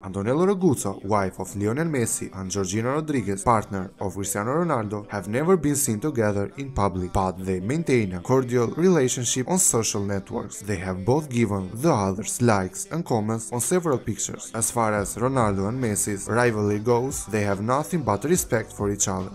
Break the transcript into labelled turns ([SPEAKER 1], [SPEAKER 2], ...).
[SPEAKER 1] Antonela Roccuzzo, wife of Lionel Messi, and Georgina Rodriguez, partner of Cristiano Ronaldo, have never been seen together in public, but they maintain a cordial relationship on social networks. They have both given the others likes and comments on several pictures. As far as Ronaldo and Messi's rivalry goes, they have nothing but respect for each other.